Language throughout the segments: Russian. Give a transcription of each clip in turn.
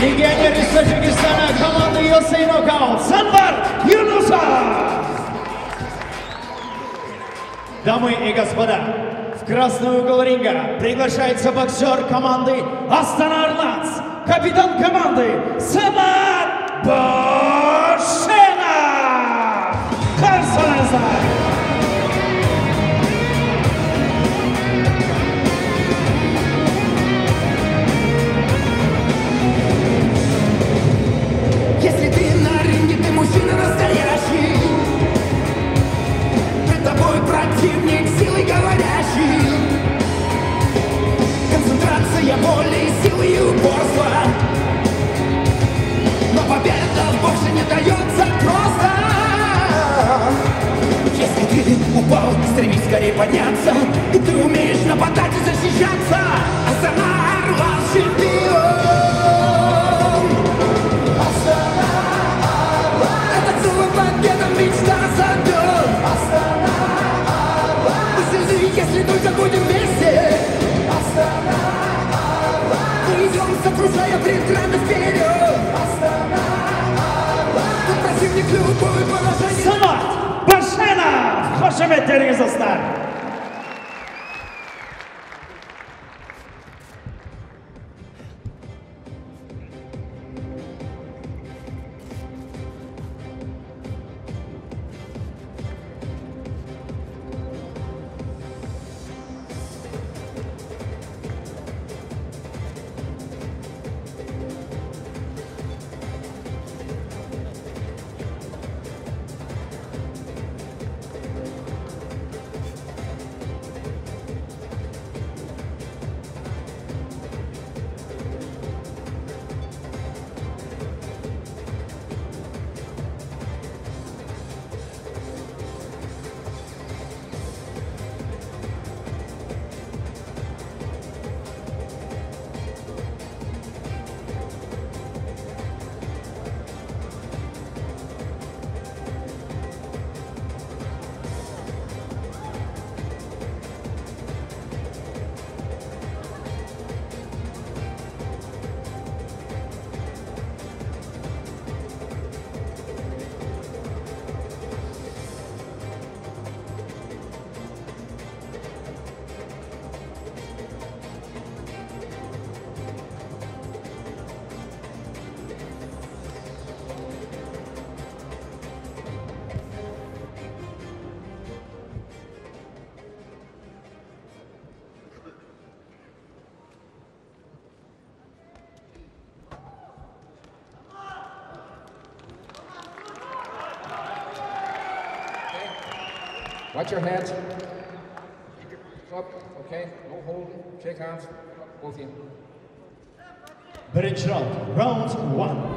Легионер из Таджикистана команды USA Knockout Санвар Юнусов! Дамы и господа, в красный угол ринга приглашается боксер команды Астана Арланс, капитан команды Самат Башенов! Карсонеза! se meterem em essa cidade. Watch your hands. Up, okay? No holding. Shake hands. Both of you. Birinci round, round one.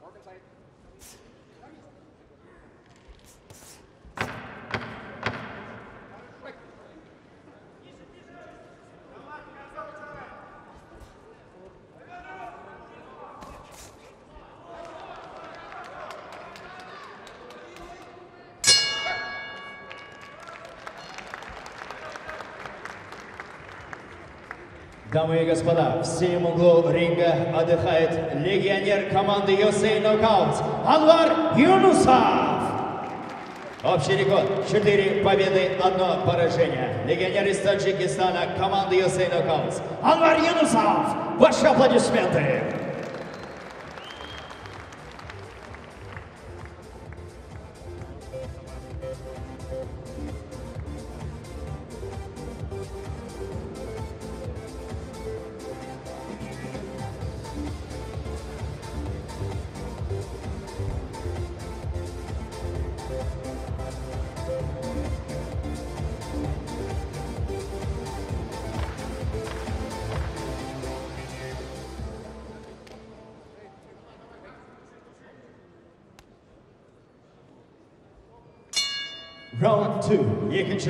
Morgan site. Дамы и господа, в синем углу ринга отдыхает легионер команды USA Knockout Анвар Юнусов. Общий рекорд – 4 победы, одно поражение. Легионер из Таджикистана команды USA Knockout Анвар Юнусов. Ваши аплодисменты. Round two. Ihr könnt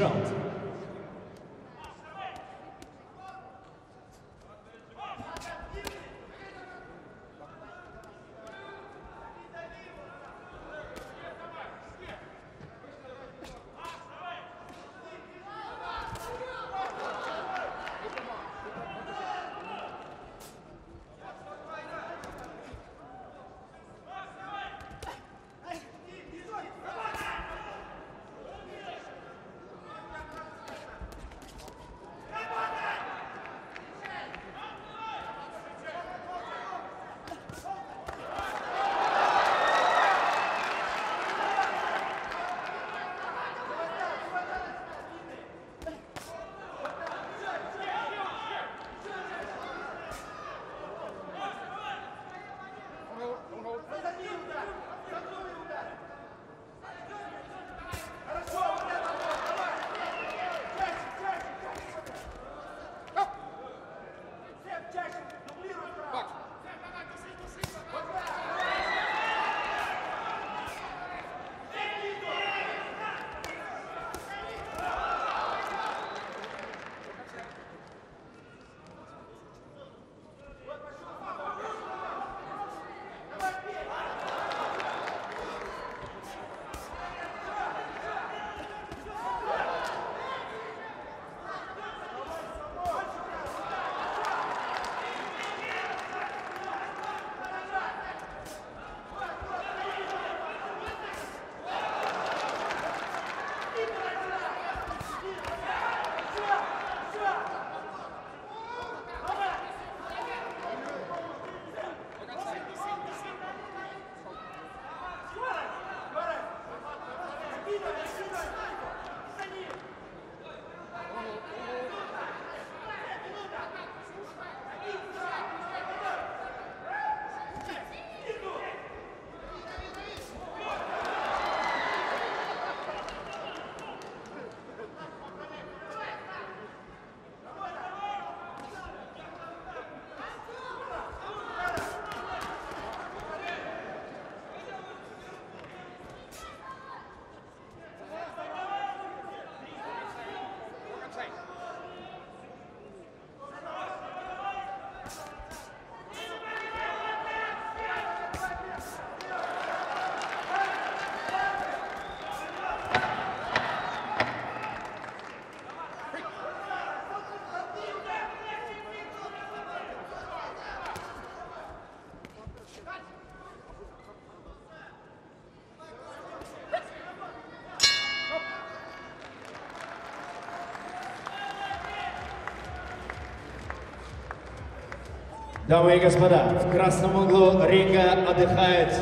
Дамы и господа, в красном углу ринга отдыхает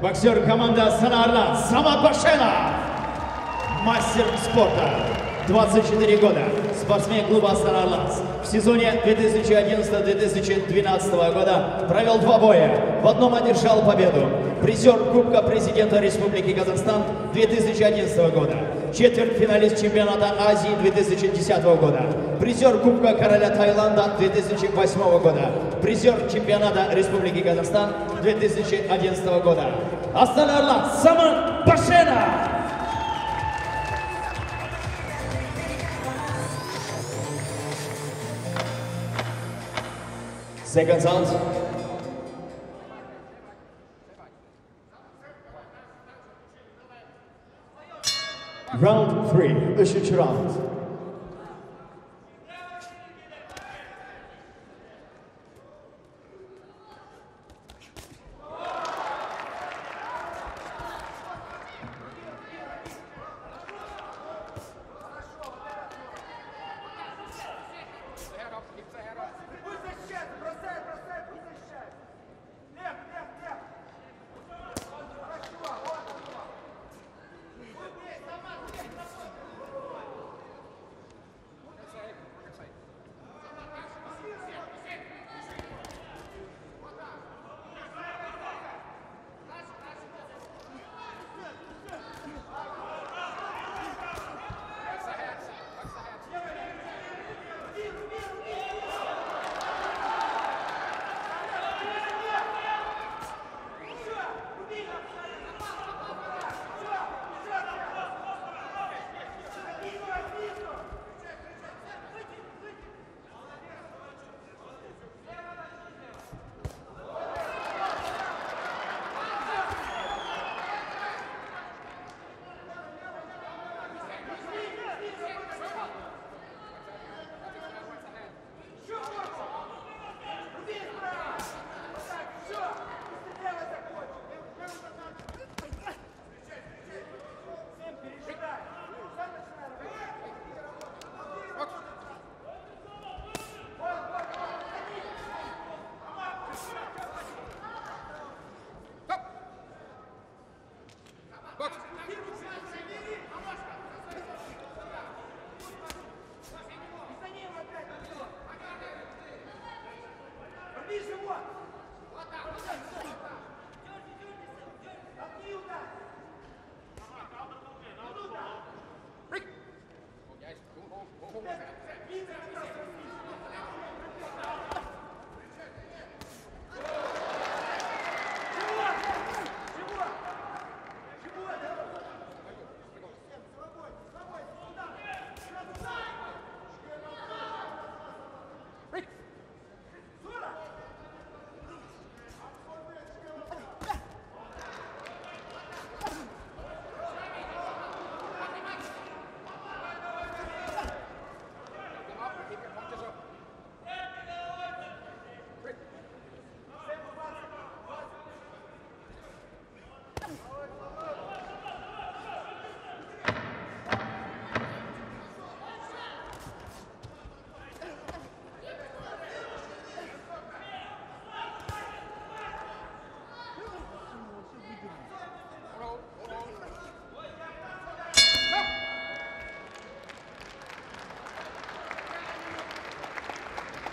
боксер команды Астана Орлан Самат Башенов. Мастер спорта, 24 года, спортсмен клуба Астана Орланс. В сезоне 2011-2012 года провел два боя, в одном одержал победу. Призер Кубка Президента Республики Казахстан 2011 года. Четвертьфиналист чемпионата Азии 2010 года. Призер Кубка Короля Таиланда 2008 года. Призер чемпионата Республики Казахстан 2011 года. Астана Орлан Саман Башенов. Second sound. Round 3, üçüncü round.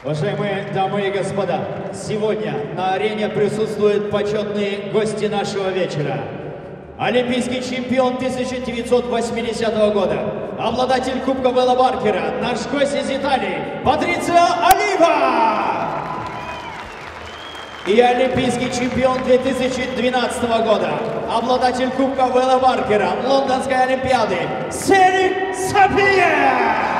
Уважаемые дамы и господа, сегодня на арене присутствуют почетные гости нашего вечера. Олимпийский чемпион 1980 года, обладатель Кубка Белла Баркера, наш гость из Италии, Патрицио Олива! И олимпийский чемпион 2012 года, обладатель Кубка Белла Баркера, Лондонской Олимпиады, Серик Сапия!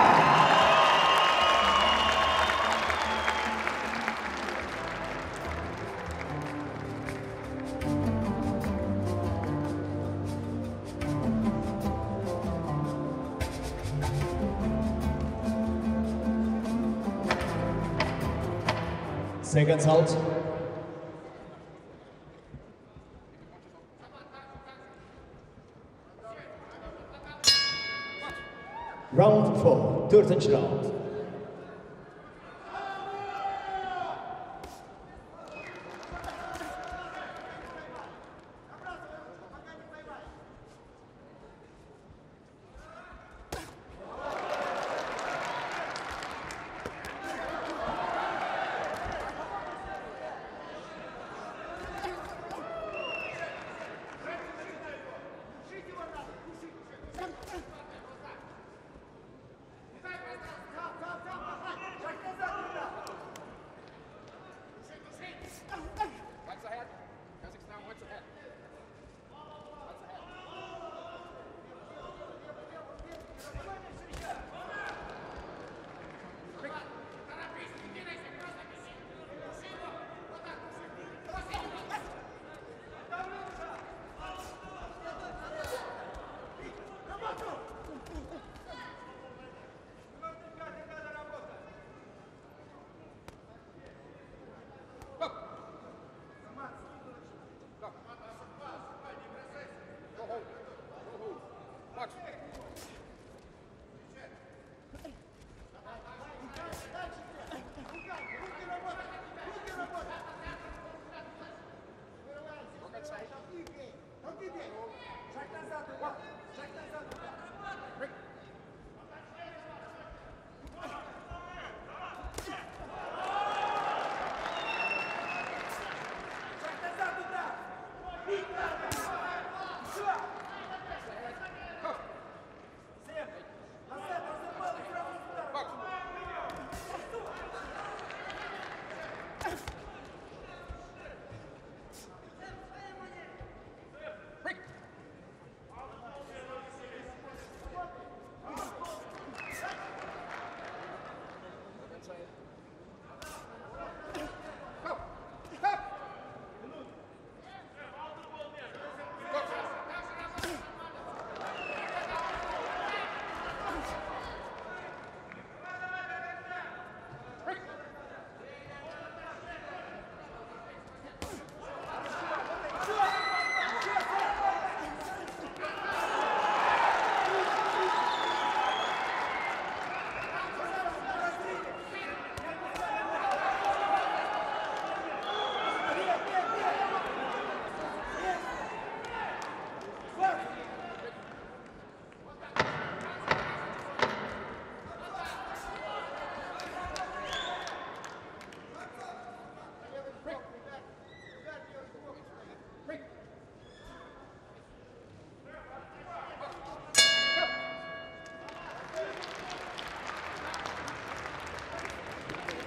seconds salt. Round 4, third and round.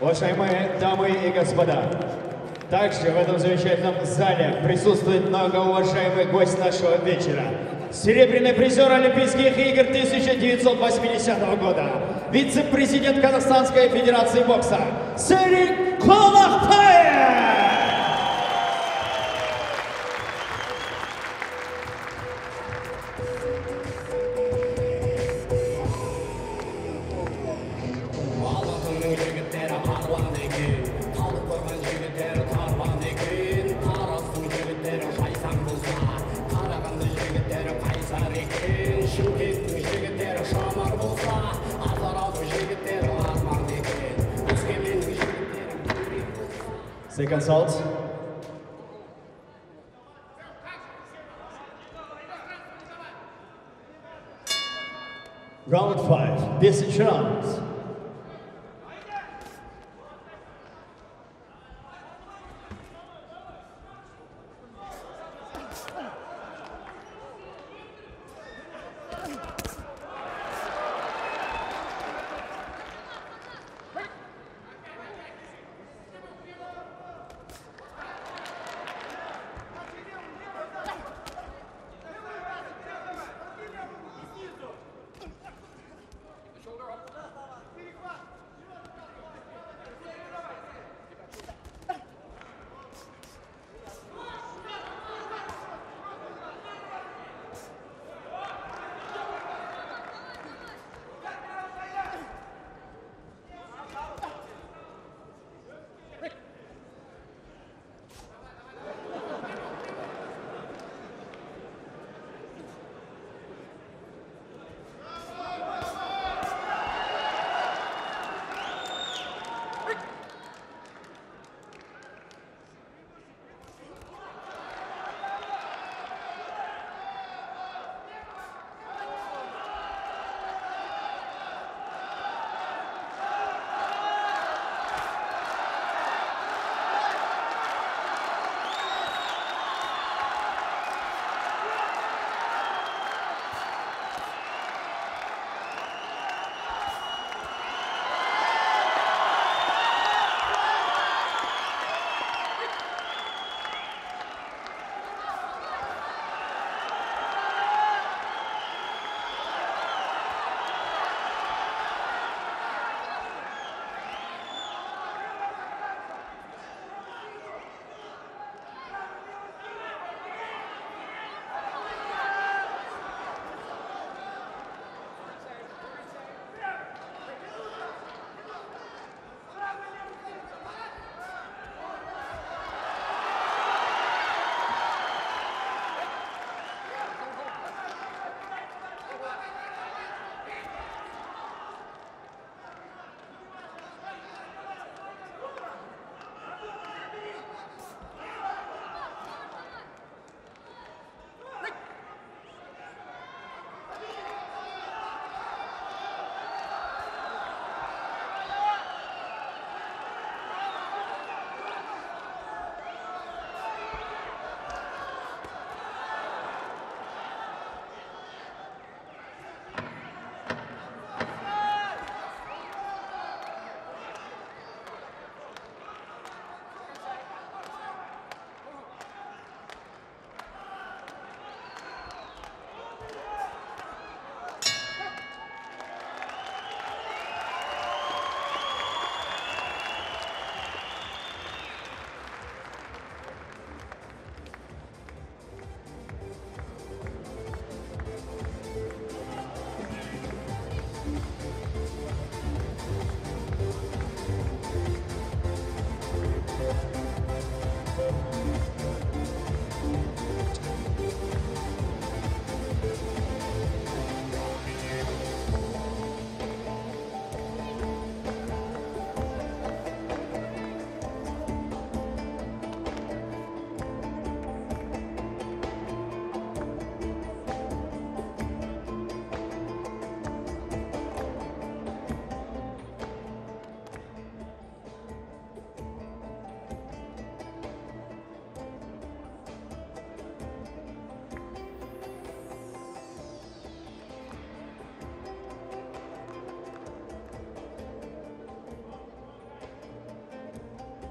Уважаемые дамы и господа, также в этом замечательном зале присутствует многоуважаемый гость нашего вечера. Серебряный призер Олимпийских игр 1980 года. Вице-президент Казахстанской Федерации бокса Серик Колахтаев! Second salt.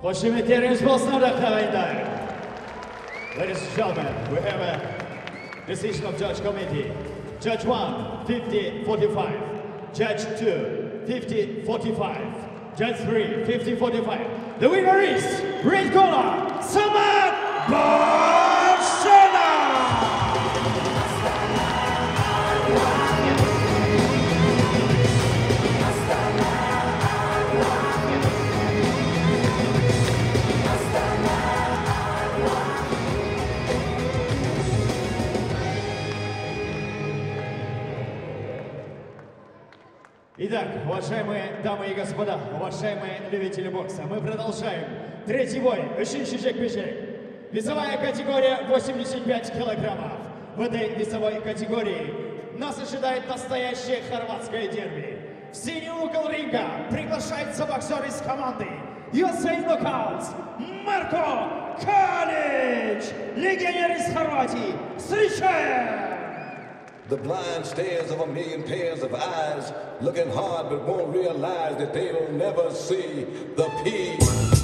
Başımetirin Bosna'da. Ladies and gentlemen, we have a decision of judge committee. Judge 1, 50-45. Judge 2, 50-45. Judge 3, 50-45. The winner is Red Corner, Samat Başena! Итак, уважаемые дамы и господа, уважаемые любители бокса, мы продолжаем. Третий бой, Ишин-Шишек-Пишек. Весовая категория 85 килограммов. В этой весовой категории нас ожидает настоящее хорватское дерби. В синий угол ринга приглашается боксер из команды USA Knockouts Марко Калич! Легионер из Хорватии! Встречаем! The blind stares of a million pairs of eyes, looking hard but won't realize that they'll never see the peace.